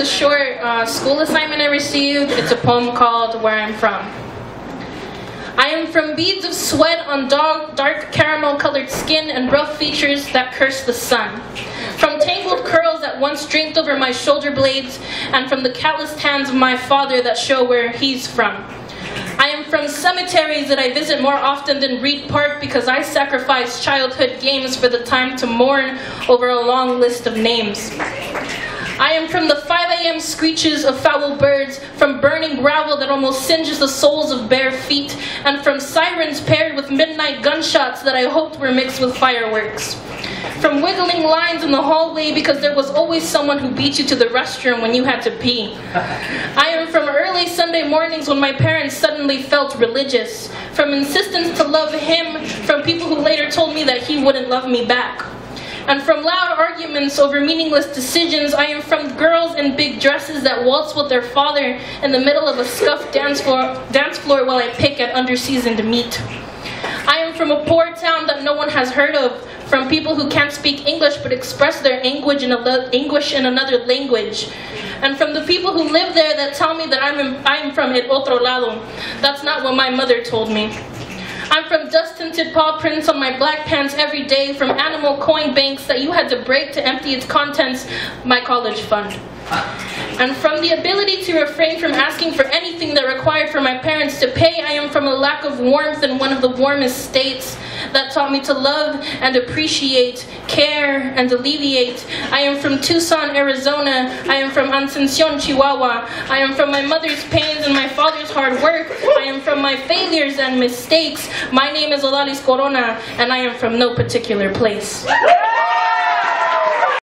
a short uh, school assignment I received. It's a poem called Where I'm From. I am from beads of sweat on dark caramel colored skin and rough features that curse the sun. From tangled curls that once draped over my shoulder blades, and from the calloused hands of my father that show where he's from. I am from cemeteries that I visit more often than Reid Park because I sacrifice childhood games for the time to mourn over a long list of names. I am from the 5 a.m. screeches of foul birds, from burning gravel that almost singes the soles of bare feet, and from sirens paired with midnight gunshots that I hoped were mixed with fireworks. From wiggling lines in the hallway because there was always someone who beat you to the restroom when you had to pee. I am from early Sunday mornings when my parents suddenly felt religious. From insistence to love him, from people who later told me that he wouldn't love me back. And from loud arguments over meaningless decisions, I am from girls in big dresses that waltz with their father in the middle of a scuffed dance floor, dance floor while I pick at underseasoned meat. I am from a poor town that no one has heard of, from people who can't speak English but express their anguish in, anguish in another language. And from the people who live there that tell me that I'm, in, I'm from el otro lado. That's not what my mother told me. I'm from dust-tinted paw prints on my black pants every day, from animal coin banks that you had to break to empty its contents, my college fund. And from the ability to refrain from asking for anything that required for my parents to pay, I am from a lack of warmth in one of the warmest states that taught me to love and appreciate, care and alleviate. I am from Tucson, Arizona. I am from Asuncion, Chihuahua. I am from my mother's pains and my father's hard work. I am from my failures and mistakes. My name is Olalis Corona, and I am from no particular place.